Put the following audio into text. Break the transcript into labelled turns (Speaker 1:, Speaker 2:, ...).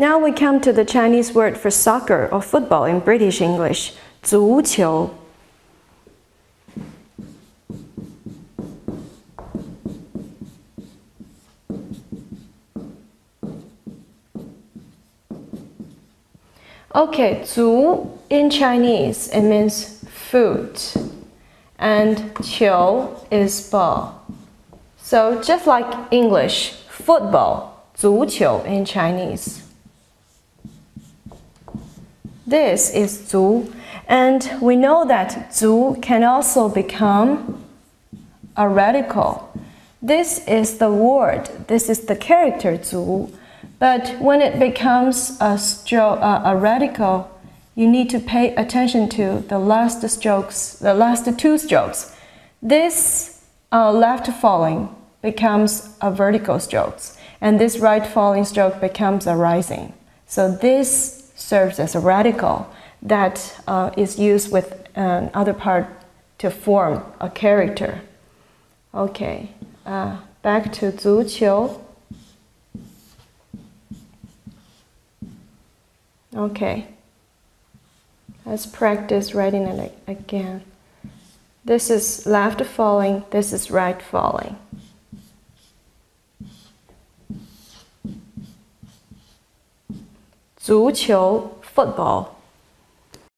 Speaker 1: Now we come to the Chinese word for soccer or football in British English, 足球. Okay, 足 in Chinese it means foot and 球 is ball. So just like English, football, 足球 in Chinese. This is zu. And we know that zu can also become a radical. This is the word, this is the character zu. But when it becomes a, stroke, uh, a radical, you need to pay attention to the last strokes, the last two strokes. This uh, left falling becomes a vertical stroke, and this right falling stroke becomes a rising. So this serves as a radical that uh, is used with another uh, part to form a character. Okay, uh, back to 足球. Okay. Let's practice writing it again. This is left falling, this is right falling. 足球 football